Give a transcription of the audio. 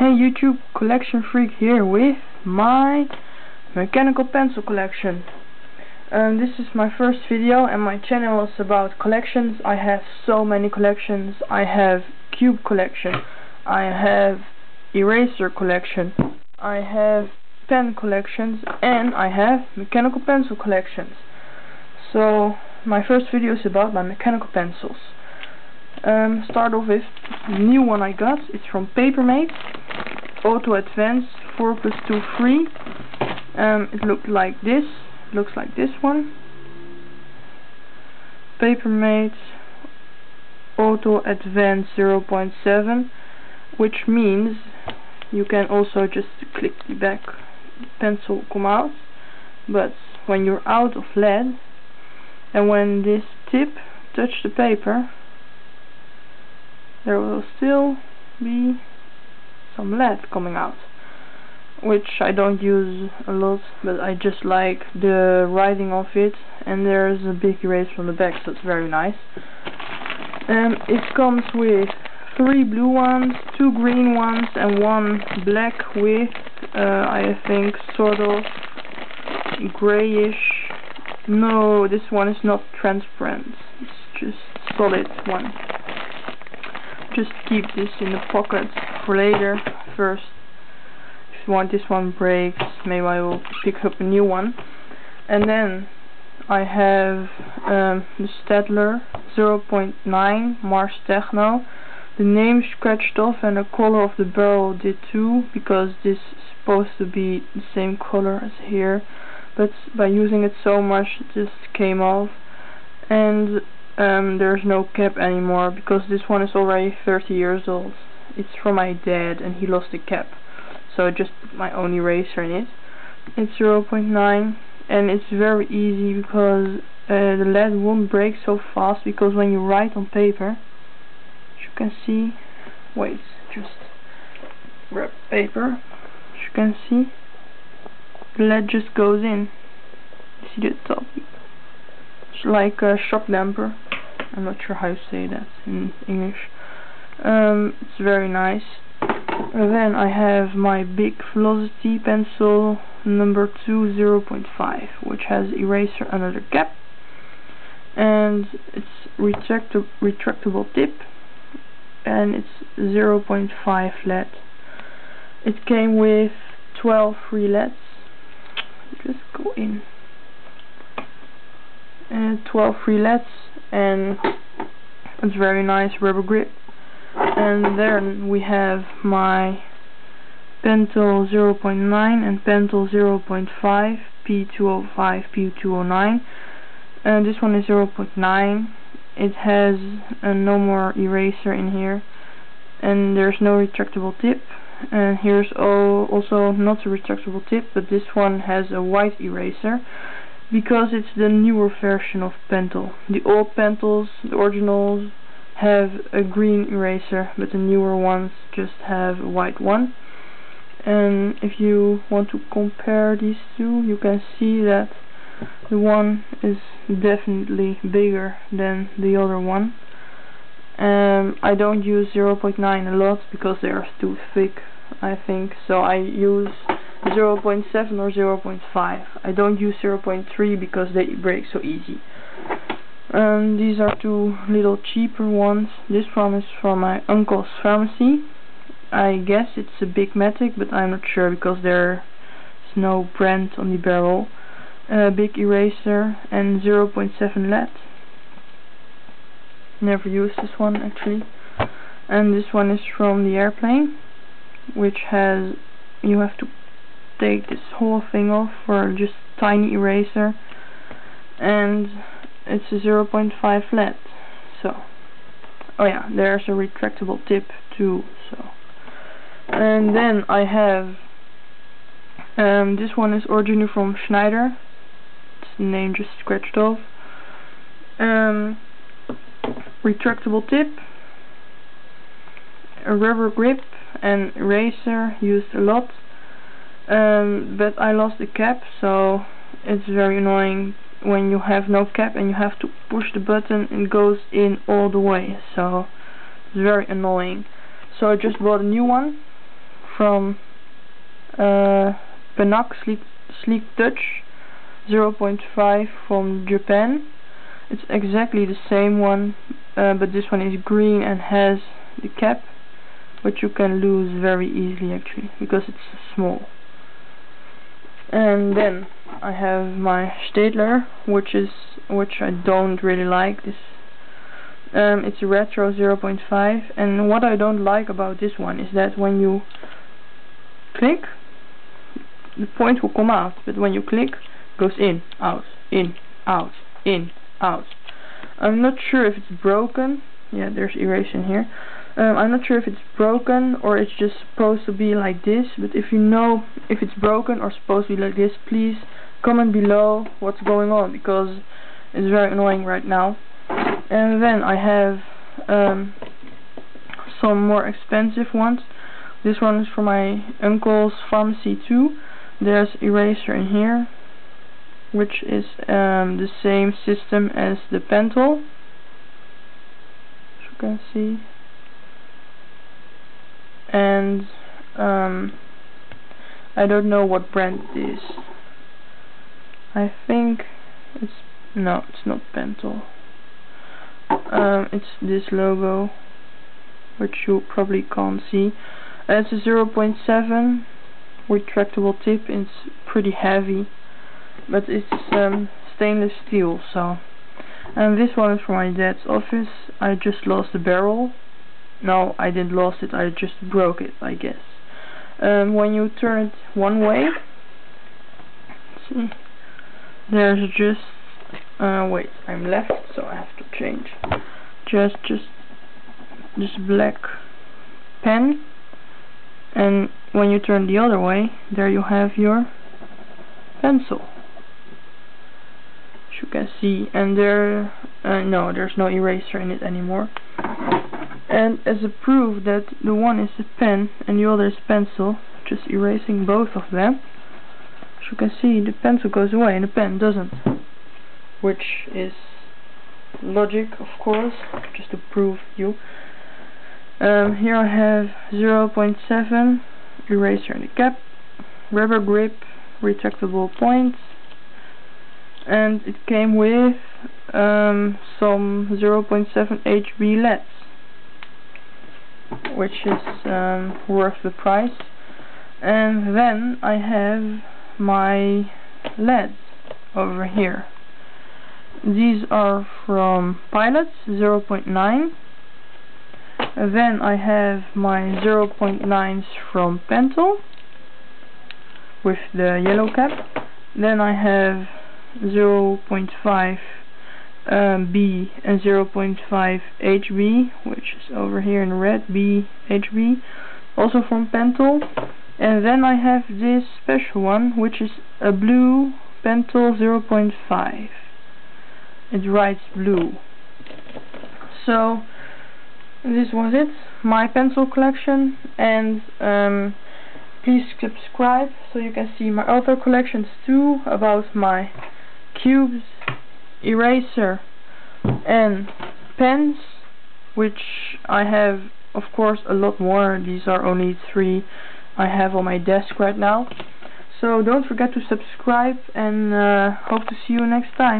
Hey YouTube, Collection Freak here with my mechanical pencil collection. Um, this is my first video and my channel is about collections. I have so many collections. I have cube collection, I have eraser collection, I have pen collections and I have mechanical pencil collections. So my first video is about my mechanical pencils. Um, start off with the new one I got. It's from Papermate. Auto Advance 4 plus 2 free. Um, it looked like this. Looks like this one. Papermate Auto Advance 0.7 which means you can also just click the back pencil come out but when you're out of lead and when this tip touch the paper there will still be some lead coming out which I don't use a lot but I just like the writing of it and there's a big erase from the back so it's very nice. Um, it comes with three blue ones, two green ones and one black with uh, I think sort of grayish. No this one is not transparent. It's just solid one just keep this in the pocket for later. First if you want this one breaks maybe I will pick up a new one. And then I have um, the Staedtler 0.9 Mars Techno. The name scratched off and the color of the barrel did too because this is supposed to be the same color as here. But by using it so much it just came off. And um, there's no cap anymore because this one is already 30 years old. It's from my dad and he lost the cap. So I just put my own eraser in it. It's 0.9 and it's very easy because uh, the lead won't break so fast because when you write on paper, as you can see, wait, just grab paper, as you can see, the lead just goes in. See the top? It's like a shock damper. I'm not sure how to say that in English. Um, it's very nice. And then I have my BIC Velocity pencil number 2 0.5 which has eraser under the cap and it's retractable retractable tip and it's 0.5 lead. It came with 12 free. Just go in. And 12 free and it's very nice rubber grip and then we have my Pentel 0.9 and Pentel 0.5 P205 P209 and this one is 0.9 it has no more eraser in here. And there's no retractable tip. And here's also not a retractable tip but this one has a white eraser because it's the newer version of Pentel. The old Pentels, the originals, have a green eraser, but the newer ones just have a white one. And if you want to compare these two, you can see that the one is definitely bigger than the other one. Um, I don't use 0.9 a lot because they are too thick, I think, so I use 0.7 or 0.5. I don't use 0.3 because they break so easy. Um, these are two little cheaper ones. This one is from my uncle's pharmacy. I guess it's a BIC Matic, but I'm not sure because there's no brand on the barrel. A big eraser and 0.7 lead. Never used this one actually. And this one is from the airplane, which has you have to take this whole thing off for just tiny eraser. And it's a 0.5 lead so oh yeah there's a retractable tip too so. And then I have um, this one is originally from Schneider. It's name just scratched off. Um, retractable tip a rubber grip and eraser used a lot um, but I lost the cap so it's very annoying when you have no cap and you have to push the button it goes in all the way so it's very annoying so I just bought a new one from uh, Penac Sleek, Sleek Touch 0.5 from Japan. It's exactly the same one, uh, but this one is green and has the cap, which you can lose very easily actually, because it's small. And then I have my Staedtler, which is which I don't really like. This um, it's a retro 0.5, and what I don't like about this one is that when you click, the point will come out, but when you click, goes in, out, in, out, in, out. I'm not sure if it's broken. Yeah, there's erasing here. Um, I'm not sure if it's broken or it's just supposed to be like this, but if you know if it's broken or supposed to be like this, please comment below what's going on, because it's very annoying right now. And then I have um, some more expensive ones. This one is for my uncle's pharmacy too. There's eraser in here which is um, the same system as the Pentel as you can see and um, I don't know what brand it is. I think it's no it's not Pentel. Um, it's this logo which you probably can't see. Uh, it's a 0.7 retractable tip. It's pretty heavy but it's um, stainless steel so. And this one is for my dad's office. I just lost the barrel no I didn't lost it I just broke it I guess. Um, when you turn it one way see there's just uh, wait I'm left so I have to change. Just just this black pen and when you turn the other way there you have your pencil. As you can see and there uh, no there's no eraser in it anymore and as a proof that the one is a pen and the other is pencil just erasing both of them as you can see the pencil goes away and the pen doesn't. Which is logic of course just to prove you. Um, here I have 0.7 eraser in the cap rubber grip retractable points and it came with um, some 0.7 HB leads which is um, worth the price. And then I have my leads over here. These are from Pilots 0.9 then I have my 0.9s from Pentel with the yellow cap. Then I have 0.5 um, B and 0.5 HB which is over here in red B HB also from Pentel. And then I have this special one which is a blue Pentel 0.5 it writes blue. So this was it my pencil collection. And um, please subscribe so you can see my other collections too about my cubes, eraser and pens which I have of course a lot more. These are only three I have on my desk right now. So don't forget to subscribe and uh, hope to see you next time